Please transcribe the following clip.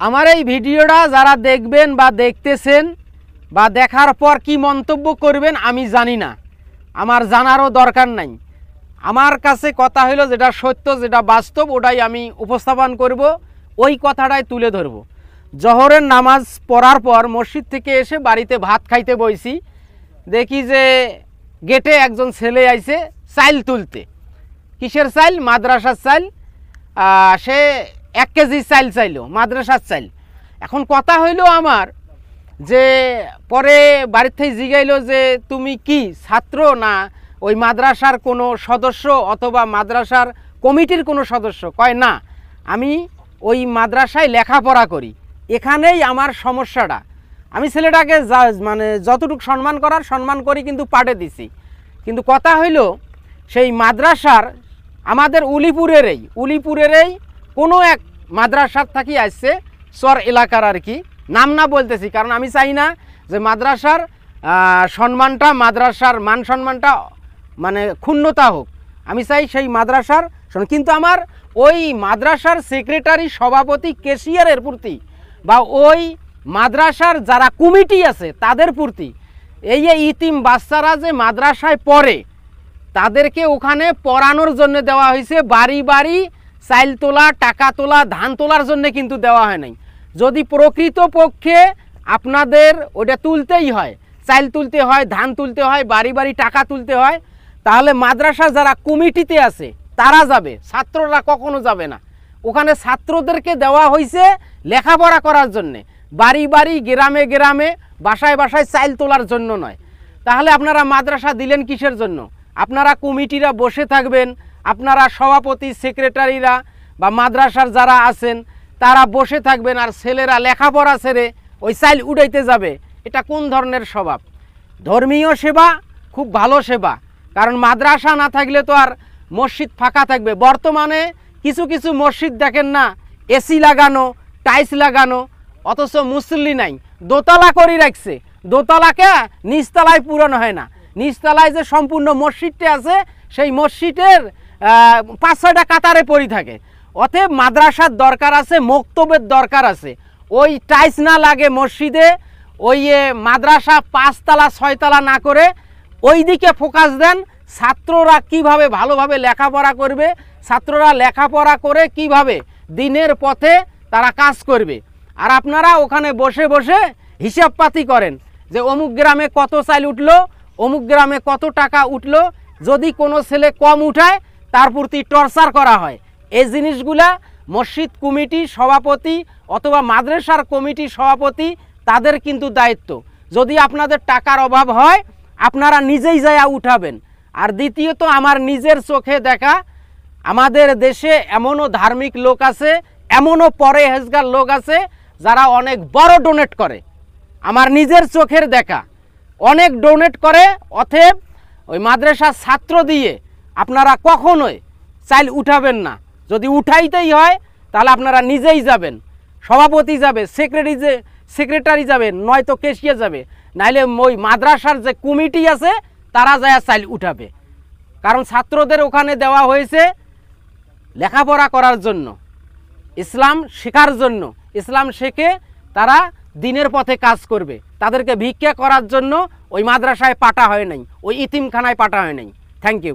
আমার এই ভিডিওটা যারা দেখবেন বা দেখতেছেন বা দেখার পর কি মন্তব্য করবেন আমি জানি না। আমার জানারও দরকার নাই। আমার কাছে কথা হলো যেটা সত্য, যেটা বাস্তব, ওটাই আমি উপস্থাপন করব, ওই কথাটাই তুলে ধরব। জহরের নামাজ পড়ার পর মসজিদ থেকে এসে বাড়িতে ভাত খাইতে বইছি। দেখি যে গেটে একজন ছেলে আইছে চাইল তুলতে। কিসের চাইল? মাদ্রাসার চাইল। সে এক কেজি চাইল চাইলো, মাদ্রাসার চাইল। এখন কথা হইল আমার যে পরে বাড়ির থেকে জিগাইলো যে তুমি কি, ছাত্র না ওই মাদ্রাসার কোনো সদস্য অথবা মাদ্রাসার কমিটির কোনো সদস্য? কয় না, আমি ওই মাদ্রাসায় লেখাপড়া করি। এখানেই আমার সমস্যাটা। আমি ছেলেটাকে মানে যতটুকু সম্মান করার সম্মান করি কিন্তু পাঠে দিছি। কিন্তু কথা হইল সেই মাদ্রাসার আমাদের উলিপুরেরই উলিপুরেরই কোনো এক মাদ্রাসার থাকি আসছে চর এলাকার আর কি। নাম না বলতেছি, কারণ আমি চাই না যে মাদ্রাসার সম্মানটা, মাদ্রাসার মান সম্মানটা মানে ক্ষুণ্ণতা হোক। আমি চাই সেই মাদ্রাসার কিন্তু আমার ওই মাদ্রাসার সেক্রেটারি সভাপতি কেশিয়ারের প্রতি বা ওই মাদ্রাসার যারা কমিটি আছে, তাদের প্রতি এই যে ইতিম বাচ্চারা যে মাদ্রাসায় পড়ে, তাদেরকে ওখানে পড়ানোর জন্য দেওয়া হয়েছে বাড়ি বাড়ি চাইল তোলা, টাকা তোলা, ধান তোলার জন্য কিন্তু দেওয়া হয় নাই। যদি প্রকৃত পক্ষে আপনাদের ওটা তুলতেই হয়, চাইল তুলতে হয়, ধান তুলতে হয়, বাড়ি বাড়ি টাকা তুলতে হয়, তাহলে মাদ্রাসা যারা কমিটিতে আছে, তারা যাবে, ছাত্ররা কখনো যাবে না। ওখানে ছাত্রদেরকে দেওয়া হয়েছে লেখাপড়া করার জন্যে, বাড়ি বাড়ি, গ্রামে গ্রামে, বাসায় বাসায় চাইল তোলার জন্য নয়। তাহলে আপনারা মাদ্রাসা দিলেন কিসের জন্য? আপনারা কমিটিরা বসে থাকবেন আপনারা সভাপতি সেক্রেটারিরা বা মাদ্রাসার যারা আছেন, তারা বসে থাকবেন আর ছেলেরা লেখাপড়া ছেড়ে ওই চাইল উড়াইতে যাবে। এটা কোন ধরনের স্বভাব? ধর্মীয় সেবা, খুব ভালো সেবা। কারণ মাদ্রাসা না থাকলে তো আর মসজিদ ফাঁকা থাকবে। বর্তমানে কিছু কিছু মসজিদ দেখেন না, এসি লাগানো, টাইলস লাগানো, অথচ মুসল্লি নাই। দোতলা করে রাখছে। দোতলাকে নিচতলায় পূরণ হয় না। নিচতলায় যে সম্পূর্ণ মসজিদটা আছে, সেই মসজিদের পাঁচ ছয়টা কাতারে পড়ি থাকে। অতএব মাদ্রাসার দরকার আছে, মক্তবের দরকার আছে। ওই টাইলস না লাগে মসজিদে, ওই মাদ্রাসা পাঁচতলা, ছয়তলা না করে ওই দিকে ফোকাস দেন, ছাত্ররা কীভাবে ভালোভাবে লেখাপড়া করবে, ছাত্ররা লেখাপড়া করে কীভাবে দিনের পথে তারা কাজ করবে। আর আপনারা ওখানে বসে বসে হিসাবপাতি করেন যে অমুক গ্রামে কত চাইল উঠল, অমুক গ্রামে কত টাকা উঠল। যদি কোনো ছেলে কম উঠায় তার প্রতি টর্চার করা হয়। এই জিনিসগুলা মসজিদ কমিটি সভাপতি অথবা মাদ্রাসার কমিটি সভাপতি তাদের কিন্তু দায়িত্ব। যদি আপনাদের টাকার অভাব হয়, আপনারা নিজেই যায়া উঠাবেন। আর দ্বিতীয়ত, আমার নিজের চোখে দেখা, আমাদের দেশে এমনও ধার্মিক লোক আছে, এমনও পরে হেজগার লোক আছে, যারা অনেক বড় ডোনেট করে। আমার নিজের চোখের দেখা, অনেক ডোনেট করে অথেব ওই মাদ্রাসার ছাত্র দিয়ে আপনারা কখনোই চাইল উঠাবেন না। যদি উঠাইতেই হয়, তাহলে আপনারা নিজেই যাবেন। সভাপতি যাবে সেক্রেটারি যে সেক্রেটারি যাবে, নয়তো কেশিয়া যাবে। নাইলে ওই মাদ্রাসার যে কমিটি আছে, তারা যায় চাইল উঠাবে। কারণ ছাত্রদের ওখানে দেওয়া হয়েছে লেখাপড়া করার জন্য, ইসলাম শেখার জন্য। ইসলাম শেখে তারা দিনের পথে কাজ করবে। তাদেরকে ভিক্ষা করার জন্য ওই মাদ্রাসায় পাঠা হয় নাই, ওই ইতিমখানায় পাঠা হয় নাই। Thank you